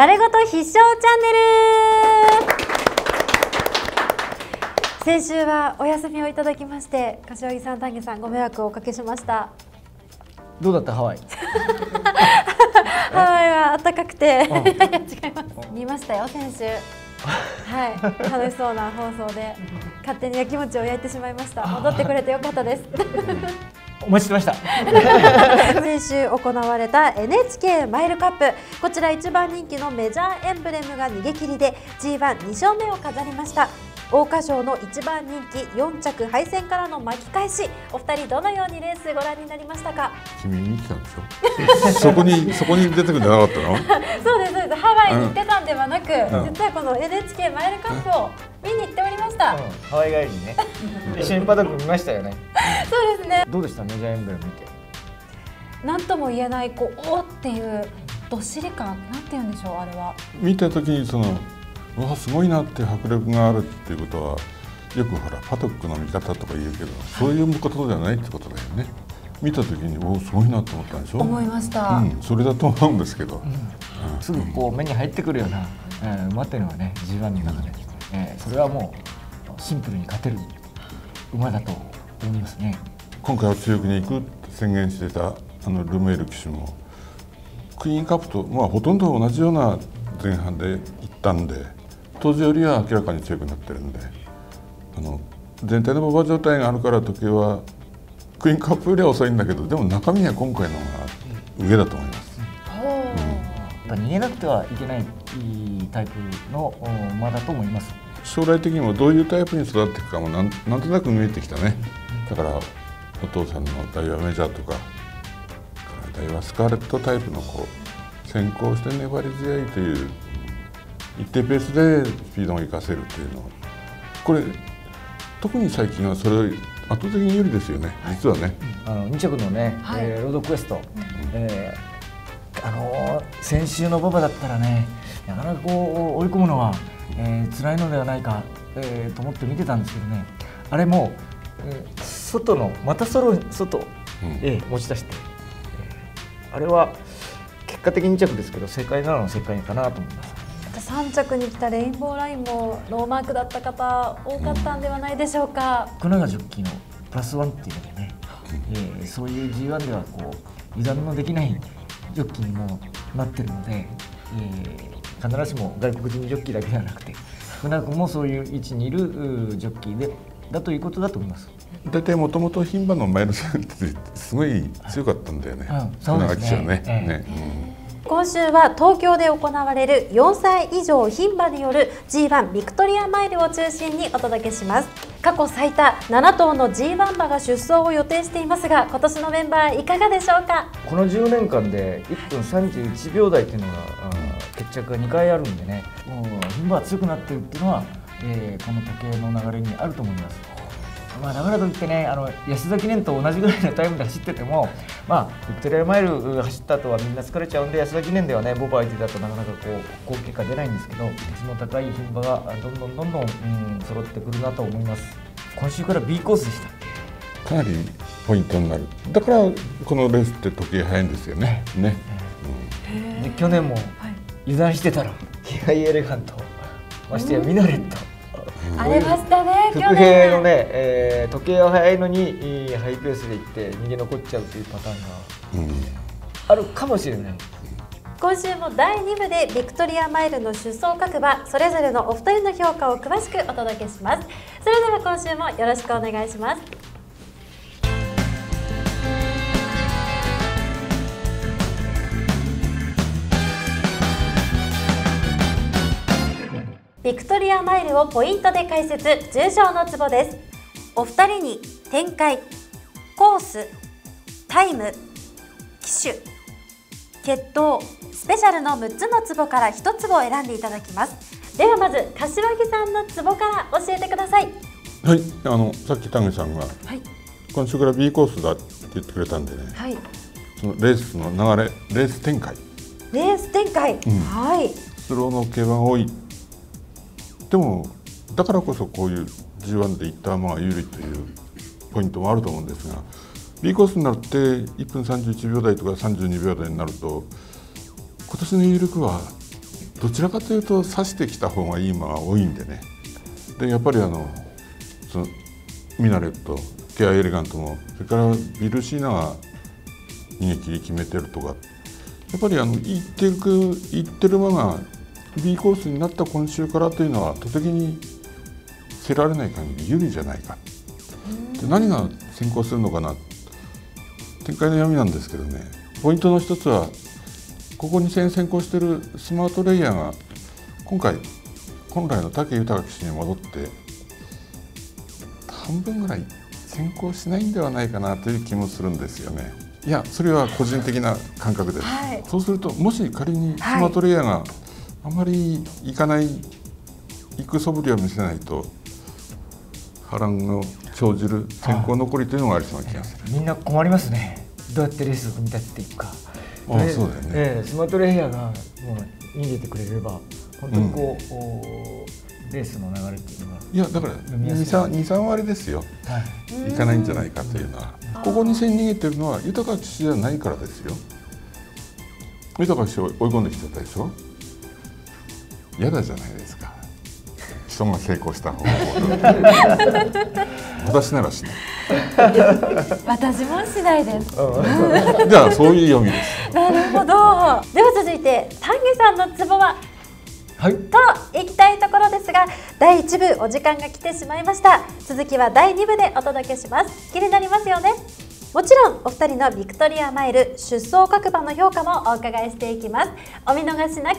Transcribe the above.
丸ごと必勝チャンネル。先週はお休みをいただきまして柏木さん丹下さんご迷惑をおかけしました。どうだった？ハワイ。ハワイは暖かくて、いやいや違います。見ましたよ先週。はい。楽しそうな放送で勝手に焼き餅を焼いてしまいました。戻ってくれてよかったです お待ちしてました。先週行われた NHK マイルカップ。こちら一番人気のメジャーエンブレムが逃げ切りで G12 勝目を飾りました。桜花賞の一番人気4着敗戦からの巻き返し。お二人どのようにレースご覧になりましたか？君見てたんでしょ？そこにそこに出てくるんじゃなかったの？そうです。そうですハワイに行ってたんではなく、うん、実はこの NHK マイルカップを見に行っておりました、うん、ハワイ帰りにね。一緒にパドック見ましたよね。そうですね。どうでした？メジャーエンブレム見て。何とも言えないこうおっていうどっしり感なんて言うんでしょうあれは。見た時にそのうわすごいなって迫力があるっていうことはよくほらパトックの見方とか言うけど、そういうことじゃないってことだよね。見た時におおすごいなと思ったんでしょ？思いました、うん、それだと思うんですけど、うん。うん、すぐこう目に入ってくるような、えー、馬っていうのはね G1 の中で、えー、それはもうシンプルに勝てる馬だと思いますね。今回は強気に行くって宣言してたあのルメール騎手もクイーンカップと、まあ、ほとんど同じような前半で行ったんで当時よりは明らかに強くなってるんであの全体の馬場状態があるから時計はクイーンカップよりは遅いんだけどでも中身は今回の方が上だと思います。うん、逃げなくてはいけないタイプの馬だと思います。将来的にもどういうタイプに育っていくかもなんなんとなく見えてきたね。だからお父さんのダイワメジャーとかダイワスカーレットタイプのこう先行して粘り強いという一定ペースでスピードを生かせるっていうのこれ特に最近はそれ圧倒的に有利ですよね。実はね。あの2着のね、はい、えー、ロードクエスト、うん、えー、あのー、先週の馬場だったらねなかなかこう追い込むのは、えー、辛いのではないか、えー、と思って見てたんですけどね。あれも、えー、外のまたそろ外へ持ち出して、うん、あれは結果的に2着ですけど正解なの正解かなと思います。3着に来たレインボーラインもノーマークだった方多かったんではないでしょうか。福永ジョッキーのプラスワンっていうのでね、えー、そういう G1 ではこう油断のできないジョッキーにもなってるので、えー、必ずしも外国人ジョッキーだけではなくて福永君もそういう位置にいるジョッキーでだということだと思います。大体もともと牝馬の前の線ってすごい強かったんだよね。うん、そうですね。ね、ねうん今週は東京で行われる4歳以上牝馬による G1 ビクトリアマイルを中心にお届けします。過去最多7頭の G1 馬が出走を予定していますが今年のメンバーいかがでしょうか？この10年間で1分31秒台っていうのが決着が2回あるんでね牝馬が強くなってるっていうのは、えー、この時計の流れにあると思います。まあ、だからといってねあの安田記念と同じぐらいのタイムで走ってても、まあ、ビクトリアマイル走った後はみんな疲れちゃうんで安田記念ではねボブ相手だとなかなかこう好結果出ないんですけど質の高い牝馬がどんどんどんどん、うん、揃ってくるなと思います。今週から B コースでしたかなりポイントになる。だからこのレースって時計早いんですよね。ね、うん、で去年も油断してたら気合エレガントましてやミナレットありましたね伏兵のね、えー、時計は早いのにハイペースで行って逃げ残っちゃうというパターンが、あるかもしれない。今週も第2部でビクトリアマイルの出走各馬それぞれのお二人の評価を詳しくお届けします。それでは今週もよろしくお願いしますビクトリアマイルをポイントで解説重賞のツボです。お二人に展開コースタイム機種血統スペシャルの6つのツボから1つを選んでいただきます。ではまず柏木さんのツボから教えてください。はいあのさっき丹下さんが、はい、今週から B コースだって言ってくれたんでね、はい、そのレースの流れレース展開。レース展開、うん、はい。スローの競馬が多いでもだからこそこういう G1 でいった馬が有利というポイントもあると思うんですが B コースになって1分31秒台とか32秒台になると今年の有力はどちらかというと刺してきた方がいい馬が多いんでね。でやっぱりあのそのミナレットケアエレガントもそれからビルシーナが逃げ切り決めてるとかやっぱりあの行ってる行ってる馬が B コースになった今週からというのは圧倒的に競られない限り有利じゃないか。で何が先行するのかな？展開の闇なんですけどね。ポイントの一つはここ2戦先行しているスマートレイヤーが今回本来の武豊騎手に戻って半分ぐらい先行しないんではないかなという気もするんですよね。いやそれは個人的な感覚です、はい、そうするともし仮にスマートレイヤーがあまり行かない行く素振りを見せないと波乱の生じる先行残りというのがありそうな気がする、みんな困りますね。どうやってレースを組み立てていくか。ああそうだよね、えー、スマートレイヤーがもう逃げてくれれば本当にこう、うん、レースの流れっていうのはいやだから23割ですよ、はい、いかないんじゃないかというのは、ここ2戦逃げてるのは豊か騎士じゃないからですよ。豊か騎士を追い込んできてたでしょ嫌だじゃないですか。人が成功した方法。私ならしない。私もしないです。じゃあそういう読みです。なるほど。では続いて丹下さんのツボははい、といきたいところですが第1部お時間が来てしまいました。続きは第2部でお届けします。気になりますよね。もちろんお二人のビクトリアマイル出走各馬の評価もお伺いしていきます。お見逃しなく